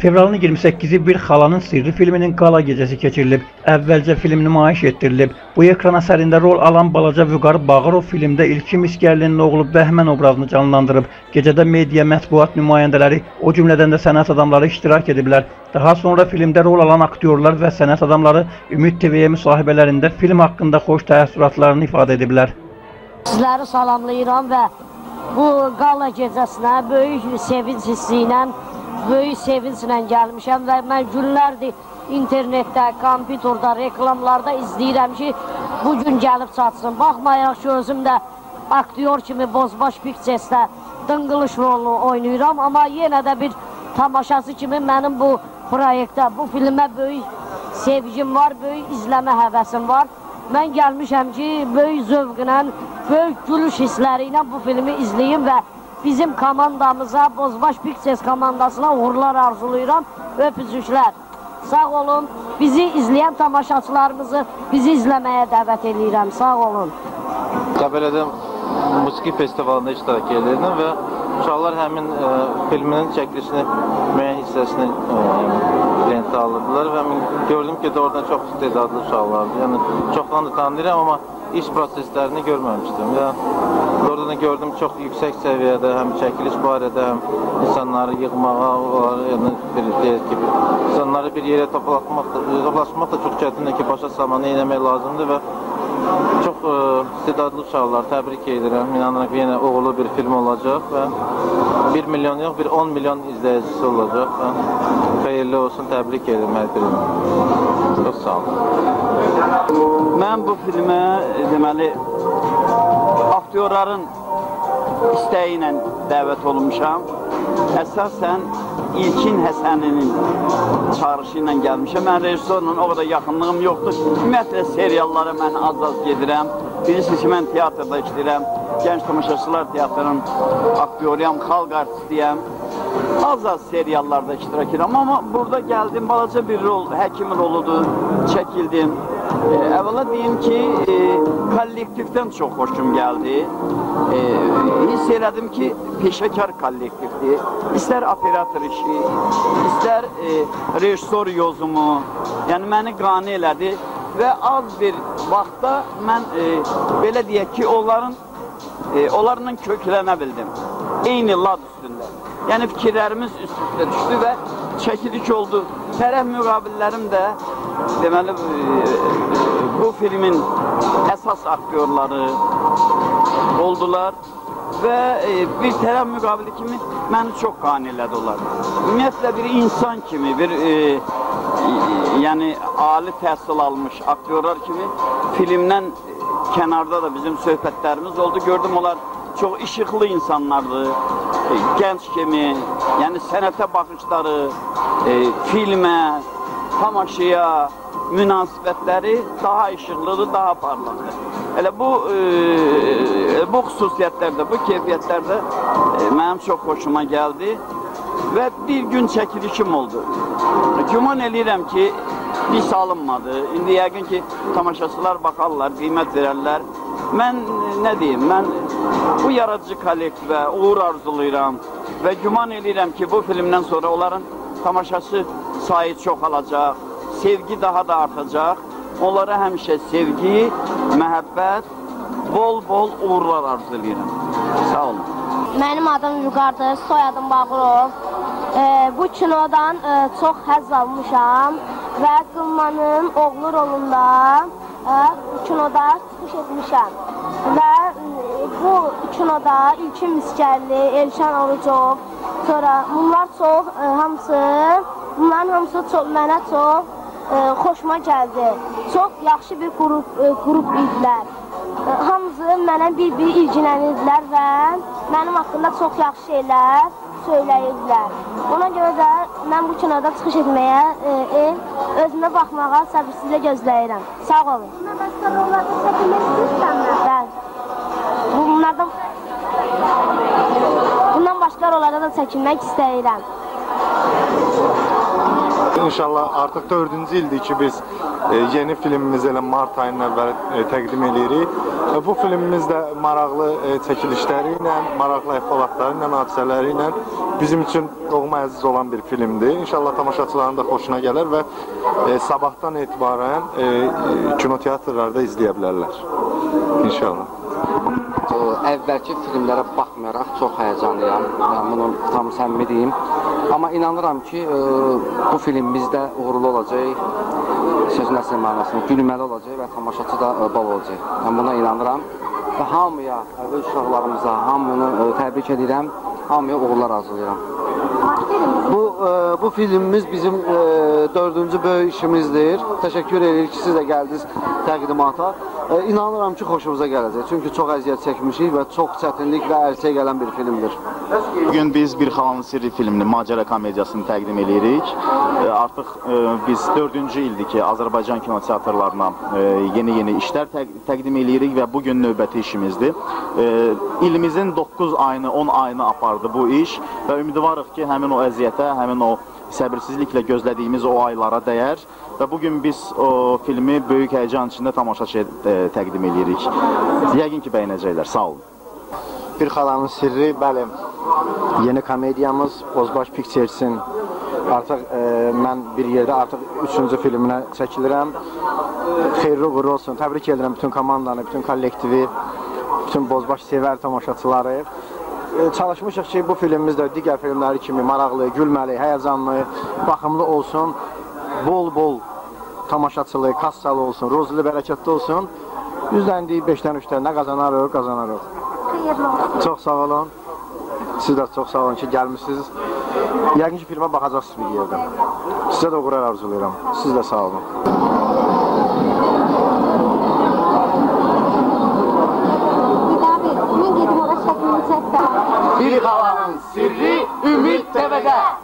Fevralın 28-i Bir Xalanın Sirri filminin qala gecəsi keçirilib. Əvvəlcə film nümayiş etdirilib. Bu ekran əsərində rol alan balaca Vüqar Bağırov filmdə İlkin Miskərlinin oğlu Bəhmən obrazını canlandırıb. Gecədə media, mətbuat nümayəndələri, o cümlədən də sənət adamları iştirak ediblər. Daha sonra filmdə rol alan aktyorlar və sənət adamları Ümid TV-yə müsahibələrində film haqqında xoş təəssüratlarını ifadə ediblər. Sizləri salamlayıram və bu qala gecəsinə böyük sevinç hissi ilə, böyük sevinclə gəlmişəm və mən günlərdir internetdə, kompüterdə, reklamlarda izləyirəm ki, bu gün gəlib çatsın. Baxmayaraq ki, özüm də aktyor kimi Bozbaş Picturesdə dınqılış rolunu oynayıram, amma yenə də bir tamaşası kimi mənim bu proyektə, bu filmə böyük sevgim var, böyük izləmə həvəsim var. Mən gəlmişəm ki, böyük zövqlə, böyük gülüş hissləri ilə bu filmi izləyim və bizim komandamıza, Bozbaş Pictures komandasına uğurlar arzulayıram. Öpücüklər. Sağ olun. Bizi izləyən tamaşaçılarımızı bizi izləməyə dəvət edirəm. Sağ olun. Qəbələdə musiqi festivalında iştirak edirdim və uşaqlar həmin ə, filminin çəkilişini, müəyyən hissəsini ə, lentə alırdılar və gördüm ki, doğrudan çox istedadlı uşaqlardır. Yəni çoxdan da tanıyıram, amma iş proseslərini görməmişdim. Və doğrudan da gördüm çox yüksək səviyyədə həm çəkiliş barədə, həm insanları yığmağa, var, yəni bir deyək ki, insanları bir yerə toplatmaq, da- toplaşmaq da çox çətindir ki, başa salma nə etmək lazımdır və Çox ə, istedadlı uşaqlar, təbrik edirəm. İnanıram yenə uğurlu bir film olacaq və 1 milyon yox, bir 10 milyon izləyicisi olacaq. Və xeyirli olsun, təbrik edirəm hər birini. Çox sağ olun. Mən bu filmə e, deməli aktyorların istəyi ilə dəvət olunmuşam. Əsasən İlkin Həsəninin çağırışı ilə gəlmişəm. Mən rejissorla o qədər yaxınlığım yoxdur. Ümumiyyətlə seriallara mən az-az gedirəm. Bilirsiniz ki, mən teatrda işləyirəm. Gənc tamaşaçılar teatrının aktyoruyam, xalq artistiyəm. Az-az seriallarda iştirak edirəm, amma burada gəldim, balaca bir rol, həkim roludur, çəkildim. E, əvvəla deyim ki, e, kollektivdən çox xoşum gəldi. E, hiss elədim ki, peşəkar kollektivdir. İstər operator işi, istər e, rejissor yozumu, yəni məni qane elədi və az bir vaxtda mən e, belə deyək ki, onların e, onlarla köklənə bildim. Eyni lad üstündə. Yəni fikirlərimiz üst-üstə düşdü və çəkiliş oldu. Tərəf müqabillərim də deməli e, bu filmin əsas aktyorları oldular və e, bir tərəf müqabili kimi məni çox qane elədi onlar. Ümumiyyətlə bir insan kimi, bir e, e, yəni ali təhsil almış aktyorlar kimi filmdən kənarda da bizim söhbətlərimiz oldu. Gördüm onlar çox işıqlı insanlardır. E, gənc kimi, yəni sənətə baxışları, e, filmə, tamaşaya münasibətləri daha işıqlıdır, daha parlaqdır. Elə bu e, bu xüsusiyyətlərdə, bu keyfiyyətlərdə e, mənim çox xoşuma gəldi və bir gün çəkilişim oldu. Güman eləyirəm ki, pis alınmadı. İndi yəqin ki, tamaşaçılar baxarlar, qiymət verərlər. Mən e, nə deyim, mən bu yaradıcı kollektivə uğur arzulayıram və güman eləyirəm ki, bu filmdən sonra onların tamaşası sayı çoxalacaq, sevgi daha da artacaq. Onlara həmişə sevgi, məhəbbət, bol-bol uğurlar arzulayıram. Sağ olun. Mənim adım Vüqardır, soyadım Bağırov. E, bu kinodan e, çox həzz almışam və Qılmanın oğlu rolunda e, bu kinoda çıxış etmişəm. Və e, bu kinoda İlkin Miskərli, Elşən Orucov, sonra bunlar çox e, hamısı, bunların hamısı çox mənə çox e, xoşuma gəldi. Çox yaxşı bir qrup e, qrup idilər. E, Hamısı mənə bir-bir ilgilənirlər və mənim haqqında çox yaxşı şeylər söyləyirdilər. Ona görə də mən bu kinoda çıxış etməyə, e, e, özümə baxmağa səbirsizlə gözləyirəm. Sağ olun. Başqa rollarda çəkilmək istəyirsənmi? Bəli. Bunlardan Bundan başqa rollarda da çəkilmək istəyirəm. İnşallah artıq 4-cü ildir ki biz e, yeni filmimizi elə mart ayının əvvəl e, təqdim edirik. E, bu filmimiz də maraqlı çəkilişləri ilə, maraqlı əhvalatları ilə, hadisələri ilə bizim üçün doğma əziz olan bir filmdir. İnşallah tamaşaçıların da xoşuna gələr və sabahdan etibarən kinoteatrlarda izləyə bilərlər. İnşallah. Əvvəlki filmlərə baxmayaraq çox həyəcanlıyam. Mən bunu tam səmimi deyim. Amma inanıram ki, ə, bu filmimiz də uğurlu olacaq. Sözün əsl mənasında gülməli olacaq və tamaşaçı da ə, bol olacaq. Mən buna inanıram və hamıya, ə, öz uşaqlarımıza hamını ə, təbrik edirəm. Hamıya uğurlar arzulayıram. Bu e, bu filmimiz bizim e, dördüncü böyük işimizdir. Təşəkkür edirik ki, siz də gəldiniz təqdimata. E, inanıram ki, xoşumuza gələcək. Çünki çox əziyyət çəkmişik və çox çətinlik və ərçək gələn bir filmdir. Bugün biz Bir Xalanın Sirri filmini, macəra komediyasını təqdim edirik. E, Artıq e, biz 4-cü ildir ki, Azərbaycan kinoteatrlarına yeni-yeni işlər təq təqdim edirik və bu gün növbəti işimizdir. İlimizin 9 ayını, 10 ayını apardı bu iş və ümidvarıq ki, həmin o əziyyətə, həmin o səbirsizliklə gözlədiyimiz o aylara dəyər və bu gün biz o filmi böyük həyəcan içində tamaşaçıya e, təqdim edirik. Yəqin ki, bəyənəcəklər. Sağ olun. Bir xalanın sirri, bəli, yeni komediyamız Bozbaş Pictures'in artıq e, mən bir yerdə artıq 3-cü filminə çəkilirəm. Xeyirli uğurlu olsun. Təbrik edirəm bütün komandanı, bütün kollektivi, bütün Bozbaş sevər tamaşaçıları. E, çalışmışıq ki, bu filmimiz də digər filmləri kimi maraqlı, gülməli, həyəcanlı, baxımlı olsun. Bol-bol tamaşaçılı, kassalı olsun, rozlu, bərəkətli olsun. 100-dən deyib 5-dən 3-dən nə qazanarıq, qazanarıq. Çox sağ olun. Siz də çox sağ olun ki, gəlmisiniz. Yəqin ki, filmə baxacaqsınız bir yerdən. Sizə də uğurlar arzulayıram. Siz də sağ olun. Bir. Mən gedim ora çəkimi çəkdim. Bir xalanın sirri Ümid TV-də.